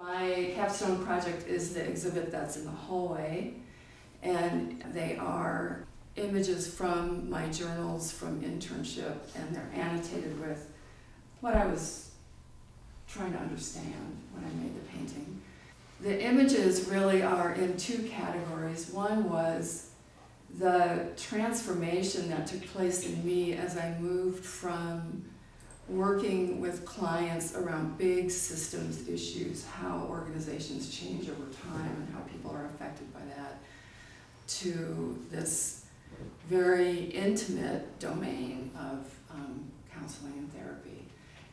My capstone project is the exhibit that's in the hallway, and they are images from my journals from internship, and they're annotated with what I was trying to understand when I made the painting. The images really are in two categories. One was the transformation that took place in me as I moved from working with clients around big systems issues, how organizations change over time and how people are affected by that, to this very intimate domain of um, counseling and therapy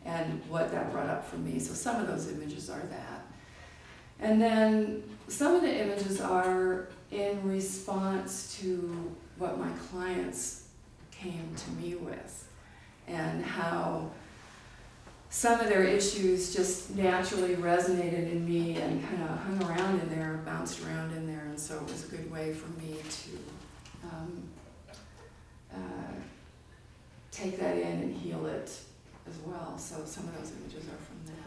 and what that brought up for me. So some of those images are that. And then some of the images are in response to what my clients came to me with and how some of their issues just naturally resonated in me and kind of hung around in there, bounced around in there, and so it was a good way for me to um, uh, take that in and heal it as well. So some of those images are from that.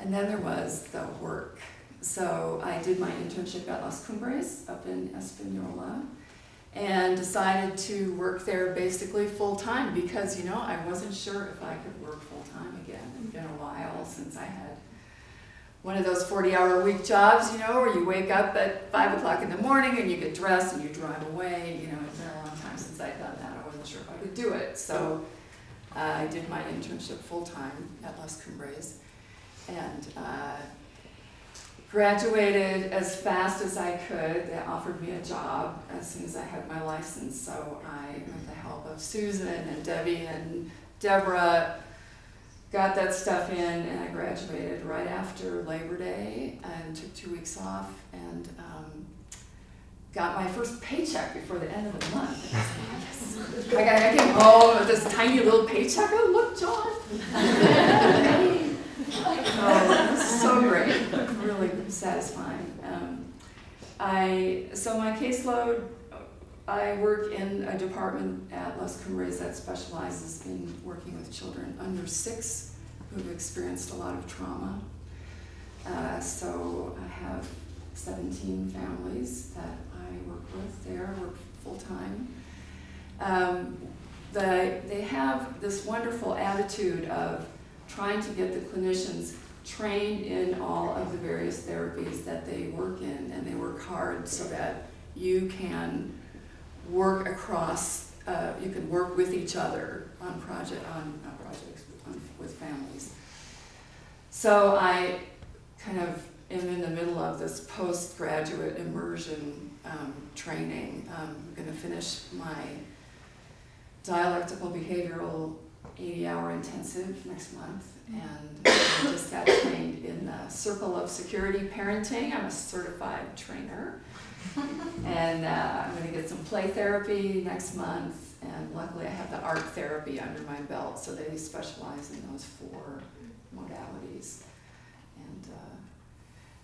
And then there was the work. So I did my internship at Las Cumbres up in Espanola and decided to work there basically full time because, you know, I wasn't sure if I could work full time again. It's been a while since I had one of those 40 hour week jobs, you know, where you wake up at 5 o'clock in the morning and you get dressed and you drive away. You know, it's been a long time since I'd done that. I wasn't sure if I could do it. So uh, I did my internship full time at Las Cumbres and uh, graduated as fast as I could. They offered me a job as soon as I had my license. So I, with the help of Susan and Debbie and Deborah, got that stuff in and I graduated right after Labor Day and took two weeks off and um, got my first paycheck before the end of the month. I, got, I came home with this tiny little paycheck. Oh, look, John. oh, so great, really satisfying. Um, I so my caseload. I work in a department at Las Cumbres that specializes in working with children under six who've experienced a lot of trauma. Uh, so I have 17 families that I work with there, work full time. Um, the, they have this wonderful attitude of trying to get the clinicians trained in all of the various therapies that they work in, and they work hard so that you can work across, uh, you can work with each other on project on uh, projects on, with families. So I kind of am in the middle of this postgraduate immersion um, training. I'm going to finish my dialectical behavioral 80 hour intensive next month and I just got trained in the Circle of Security Parenting. I'm a certified trainer. and uh, I'm going to get some play therapy next month and luckily I have the art therapy under my belt so they specialize in those four modalities. And uh,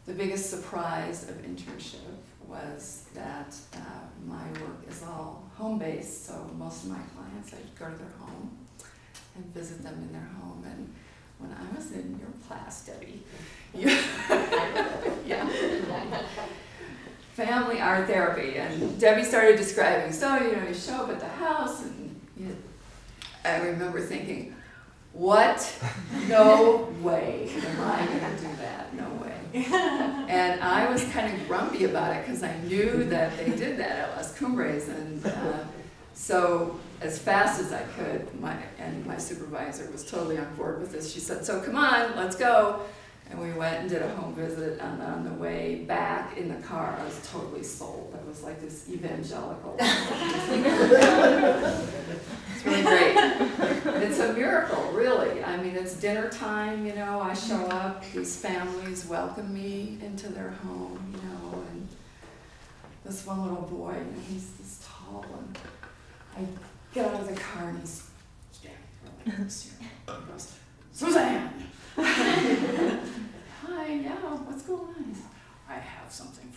the biggest surprise of internship was that uh, my work is all home-based so most of my clients I go to their home and visit them in their home. And when I was in your class, Debbie, you, yeah, family art therapy, and Debbie started describing. So you know, you show up at the house, and you, I remember thinking, "What? No way am I going to do that? No way." and I was kind of grumpy about it because I knew that they did that at Las Cumbres, and uh, so as fast as I could, my, and my supervisor was totally on board with this. She said, so come on, let's go. And we went and did a home visit, and on the way back in the car, I was totally sold. I was like this evangelical. it's really great. It's a miracle, really. I mean, it's dinner time, you know, I show mm-hmm. up, these families welcome me into their home, you know, and this one little boy, and he's this tall, and I get out of the car and he's standing there like this. Suzanne! Hi, yeah, what's going on? I have something